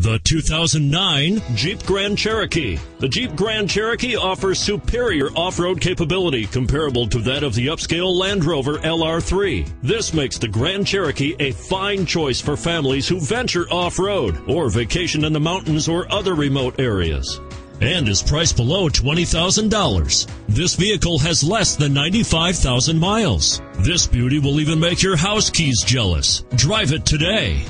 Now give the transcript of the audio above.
The 2009 Jeep Grand Cherokee. The Jeep Grand Cherokee offers superior off-road capability comparable to that of the upscale Land Rover LR3. This makes the Grand Cherokee a fine choice for families who venture off-road or vacation in the mountains or other remote areas. And is priced below $20,000. This vehicle has less than 95,000 miles. This beauty will even make your house keys jealous. Drive it today.